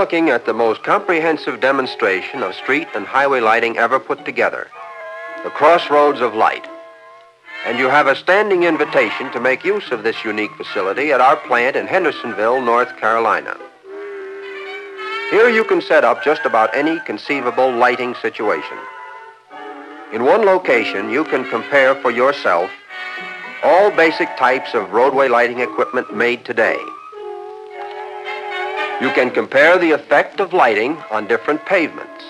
Looking at the most comprehensive demonstration of street and highway lighting ever put together. The crossroads of light. And you have a standing invitation to make use of this unique facility at our plant in Hendersonville, North Carolina. Here you can set up just about any conceivable lighting situation. In one location, you can compare for yourself all basic types of roadway lighting equipment made today. You can compare the effect of lighting on different pavements.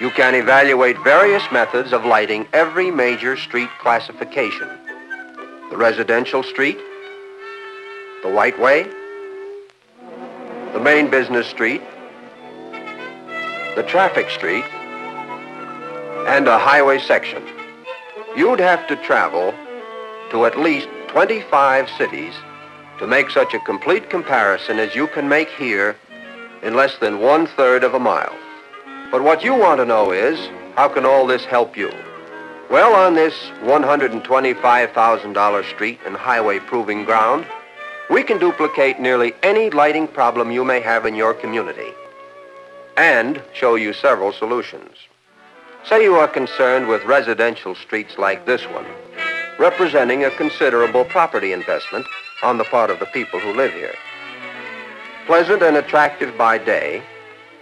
You can evaluate various methods of lighting every major street classification. The residential street, the white way, the main business street, the traffic street, and a highway section. You'd have to travel to at least 25 cities to make such a complete comparison as you can make here in less than one-third of a mile. But what you want to know is, how can all this help you? Well, on this $125,000 street and highway proving ground, we can duplicate nearly any lighting problem you may have in your community and show you several solutions. Say you are concerned with residential streets like this one, representing a considerable property investment on the part of the people who live here. Pleasant and attractive by day,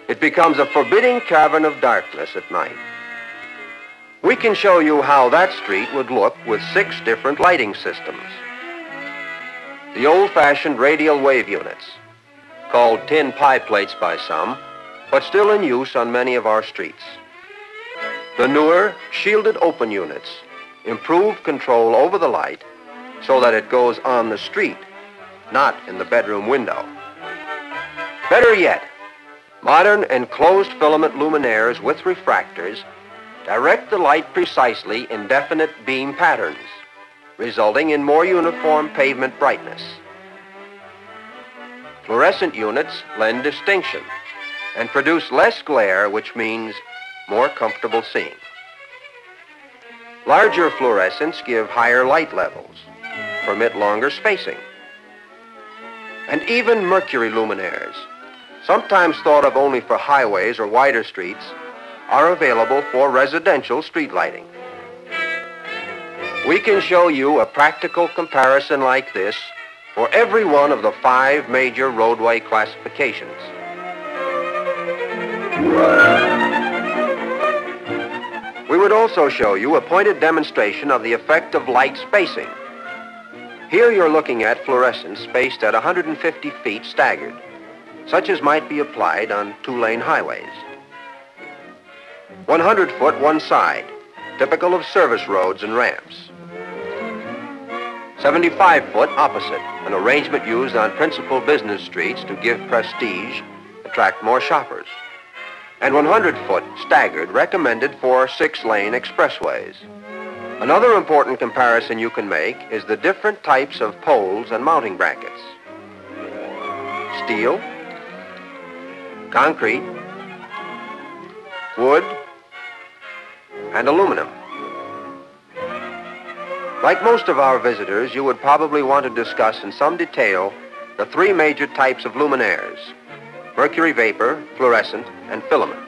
it becomes a forbidding cavern of darkness at night. We can show you how that street would look with six different lighting systems. The old-fashioned radial wave units, called tin pie plates by some, but still in use on many of our streets. The newer shielded open units, improve control over the light so that it goes on the street, not in the bedroom window. Better yet, modern enclosed filament luminaires with refractors direct the light precisely in definite beam patterns, resulting in more uniform pavement brightness. Fluorescent units lend distinction and produce less glare, which means more comfortable seeing. Larger fluorescents give higher light levels, permit longer spacing. And even mercury luminaires, sometimes thought of only for highways or wider streets, are available for residential street lighting. We can show you a practical comparison like this for every one of the five major roadway classifications. We would also show you a pointed demonstration of the effect of light spacing. Here you're looking at fluorescents spaced at 150 feet staggered, such as might be applied on two-lane highways. 100 foot one side, typical of service roads and ramps. 75 foot opposite, an arrangement used on principal business streets to give prestige, attract more shoppers and 100 foot staggered recommended for six-lane expressways. Another important comparison you can make is the different types of poles and mounting brackets. Steel, concrete, wood, and aluminum. Like most of our visitors, you would probably want to discuss in some detail the three major types of luminaires, mercury vapor, fluorescent, and filament.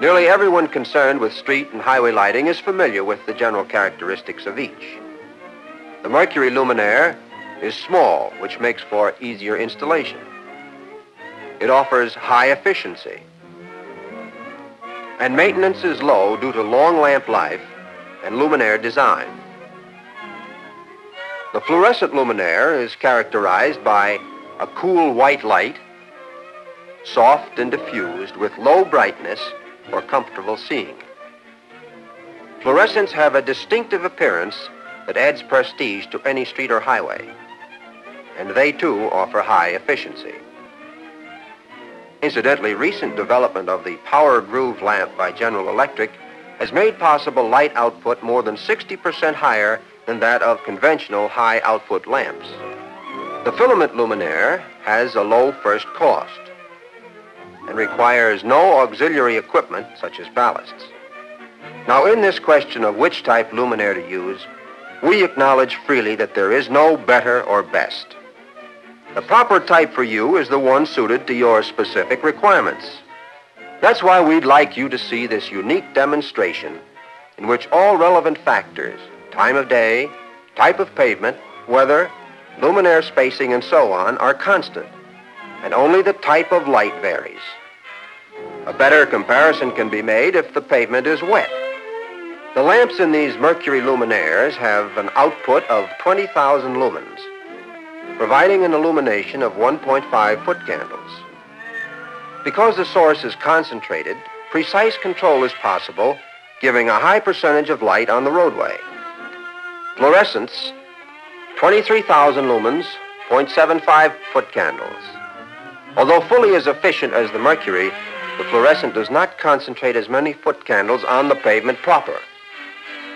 Nearly everyone concerned with street and highway lighting is familiar with the general characteristics of each. The mercury luminaire is small, which makes for easier installation. It offers high efficiency. And maintenance is low due to long lamp life and luminaire design. The fluorescent luminaire is characterized by a cool white light soft and diffused with low brightness for comfortable seeing. Fluorescents have a distinctive appearance that adds prestige to any street or highway, and they too offer high efficiency. Incidentally, recent development of the power groove lamp by General Electric has made possible light output more than 60% higher than that of conventional high output lamps. The filament luminaire has a low first cost and requires no auxiliary equipment such as ballasts. Now in this question of which type luminaire to use, we acknowledge freely that there is no better or best. The proper type for you is the one suited to your specific requirements. That's why we'd like you to see this unique demonstration in which all relevant factors, time of day, type of pavement, weather, luminaire spacing, and so on, are constant, and only the type of light varies. A better comparison can be made if the pavement is wet. The lamps in these mercury luminaires have an output of 20,000 lumens, providing an illumination of 1.5 foot candles. Because the source is concentrated, precise control is possible, giving a high percentage of light on the roadway. Fluorescents, 23,000 lumens, 0.75 foot candles. Although fully as efficient as the mercury, the fluorescent does not concentrate as many foot candles on the pavement proper.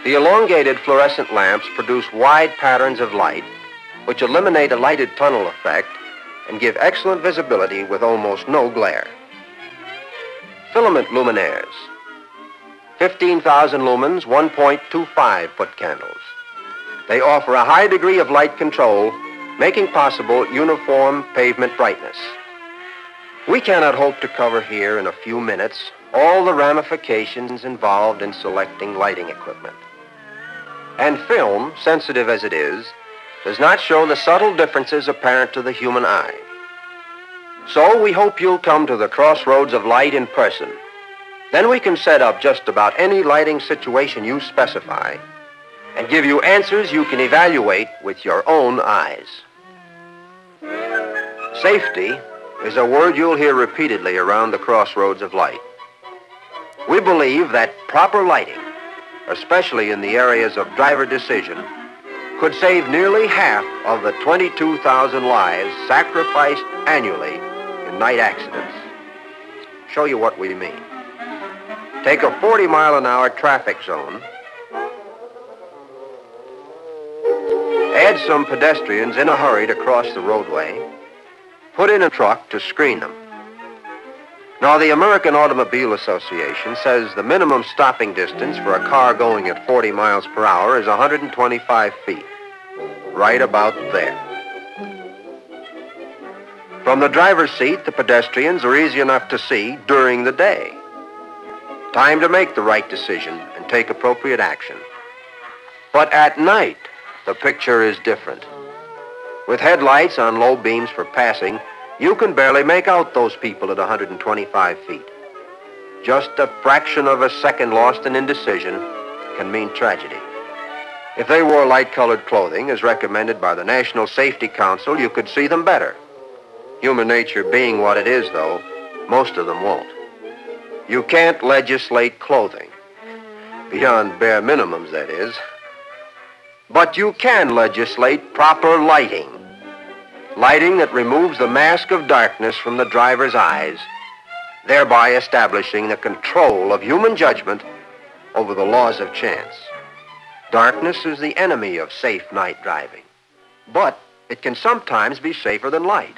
The elongated fluorescent lamps produce wide patterns of light, which eliminate a lighted tunnel effect and give excellent visibility with almost no glare. Filament luminaires. 15,000 lumens, 1.25 foot candles. They offer a high degree of light control, making possible uniform pavement brightness. We cannot hope to cover here in a few minutes all the ramifications involved in selecting lighting equipment. And film, sensitive as it is, does not show the subtle differences apparent to the human eye. So we hope you'll come to the crossroads of light in person. Then we can set up just about any lighting situation you specify and give you answers you can evaluate with your own eyes. Safety is a word you'll hear repeatedly around the crossroads of light. We believe that proper lighting, especially in the areas of driver decision, could save nearly half of the 22,000 lives sacrificed annually in night accidents. Show you what we mean. Take a 40 mile an hour traffic zone. Add some pedestrians in a hurry to cross the roadway. Put in a truck to screen them. Now, the American Automobile Association says the minimum stopping distance for a car going at 40 miles per hour is 125 feet. Right about there. From the driver's seat, the pedestrians are easy enough to see during the day. Time to make the right decision and take appropriate action. But at night, the picture is different. With headlights on low beams for passing, you can barely make out those people at 125 feet. Just a fraction of a second lost in indecision can mean tragedy. If they wore light-colored clothing, as recommended by the National Safety Council, you could see them better. Human nature being what it is, though, most of them won't. You can't legislate clothing. Beyond bare minimums, that is. But you can legislate proper lighting. Lighting that removes the mask of darkness from the driver's eyes, thereby establishing the control of human judgment over the laws of chance. Darkness is the enemy of safe night driving. But it can sometimes be safer than light,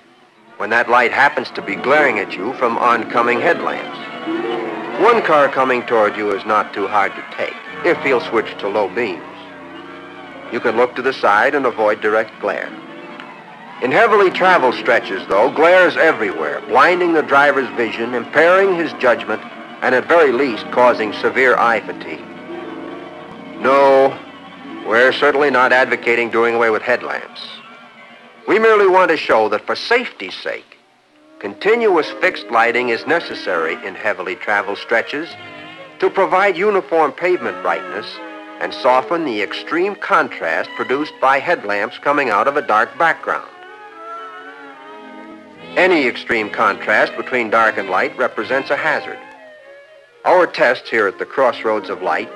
when that light happens to be glaring at you from oncoming headlamps. One car coming toward you is not too hard to take, if he'll switch to low beams. You can look to the side and avoid direct glare. In heavily traveled stretches, though, glares everywhere, blinding the driver's vision, impairing his judgment, and at very least causing severe eye fatigue. No, we're certainly not advocating doing away with headlamps. We merely want to show that for safety's sake, continuous fixed lighting is necessary in heavily traveled stretches to provide uniform pavement brightness and soften the extreme contrast produced by headlamps coming out of a dark background. Any extreme contrast between dark and light represents a hazard. Our tests here at the crossroads of light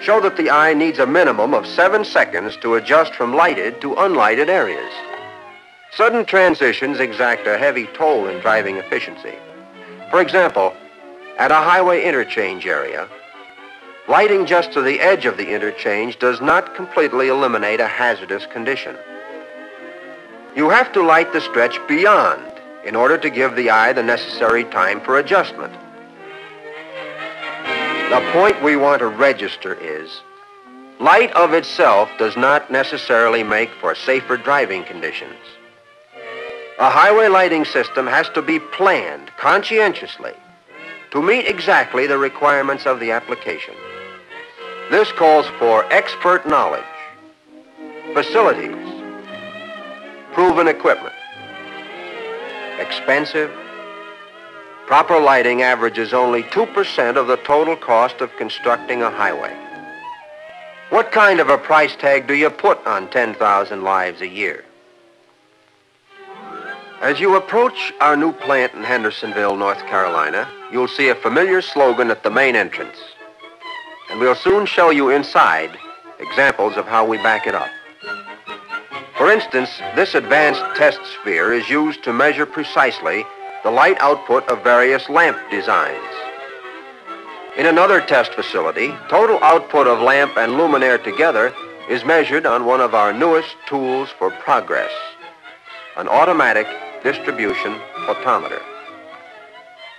show that the eye needs a minimum of seven seconds to adjust from lighted to unlighted areas. Sudden transitions exact a heavy toll in driving efficiency. For example, at a highway interchange area, lighting just to the edge of the interchange does not completely eliminate a hazardous condition. You have to light the stretch beyond in order to give the eye the necessary time for adjustment. The point we want to register is light of itself does not necessarily make for safer driving conditions. A highway lighting system has to be planned conscientiously to meet exactly the requirements of the application. This calls for expert knowledge, facilities, proven equipment, expensive, proper lighting averages only 2% of the total cost of constructing a highway. What kind of a price tag do you put on 10,000 lives a year? As you approach our new plant in Hendersonville, North Carolina, you'll see a familiar slogan at the main entrance. And we'll soon show you inside examples of how we back it up. For instance, this advanced test sphere is used to measure precisely the light output of various lamp designs. In another test facility, total output of lamp and luminaire together is measured on one of our newest tools for progress, an automatic distribution photometer.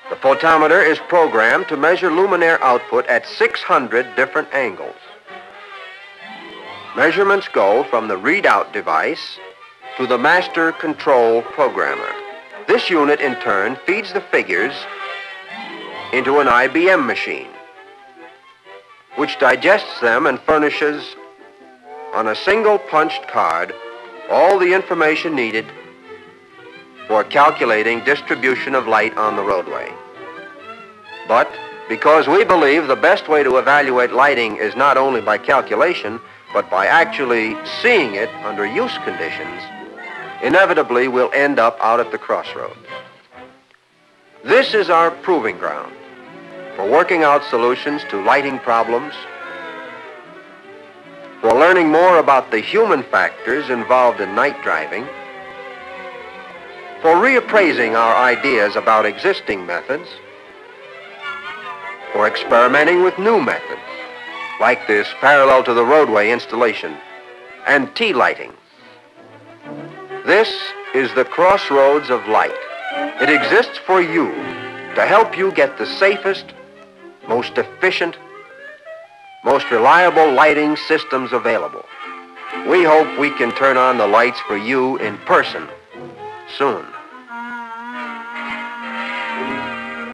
The photometer is programmed to measure luminaire output at 600 different angles. Measurements go from the readout device to the master control programmer. This unit, in turn, feeds the figures into an IBM machine, which digests them and furnishes on a single punched card all the information needed for calculating distribution of light on the roadway. But because we believe the best way to evaluate lighting is not only by calculation, but by actually seeing it under use conditions, inevitably we'll end up out at the crossroads. This is our proving ground for working out solutions to lighting problems, for learning more about the human factors involved in night driving, for reappraising our ideas about existing methods, for experimenting with new methods, like this parallel to the roadway installation, and T-lighting. This is the crossroads of light. It exists for you to help you get the safest, most efficient, most reliable lighting systems available. We hope we can turn on the lights for you in person soon.